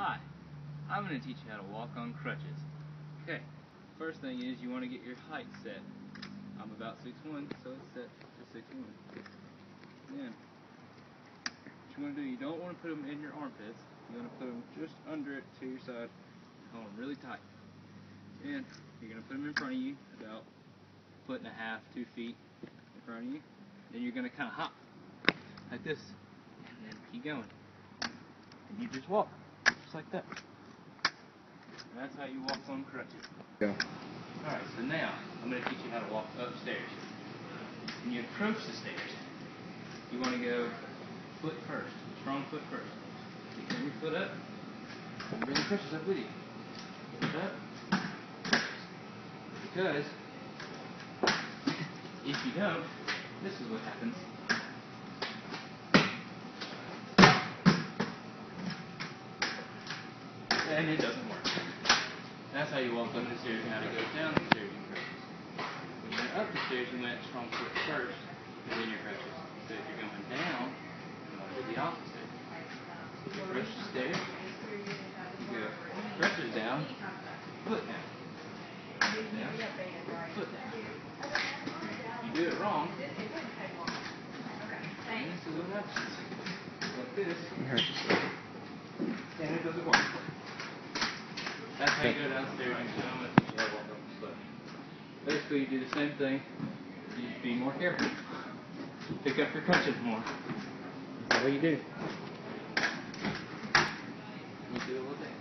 I'm going to teach you how to walk on crutches. Okay, first thing is you want to get your height set. I'm about 6'1", so it's set to 6'1". Then, what you want to do, you don't want to put them in your armpits. You want to put them just under it to your side. Hold them really tight. Then, you're going to put them in front of you, about a foot and a half, two feet in front of you. Then you're going to kind of hop, like this. And then keep going. And you just walk, just like that. And that's how you walk on crutches. Go. Alright, so now I'm going to teach you how to walk upstairs. When you approach the stairs, you want to go foot first, strong foot first. You bring your foot up, and bring the crutches up with you. Foot up. Because if you don't, this is what happens. And it doesn't work. That's how you walk up the stairs. Now to go down the stairs in crutches. When you're up the stairs, you went strong foot first, and then your crutches. So if you're going down, you want to do the opposite. You approach the stairs, you go crutches down, foot down. Down, foot down. If you do it wrong, then this is what happens. Like this, and it doesn't work. That's how you go downstairs and I'm going to teach you how to walk up the. Basically, you do the same thing. You just be more careful. Pick up your crutches more. That's what you do. You do it all day.